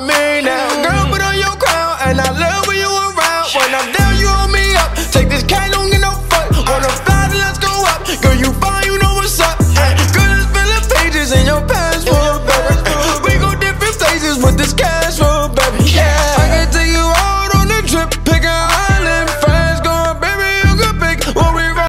me now. Girl, put on your crown, and I love when you around. When I'm down.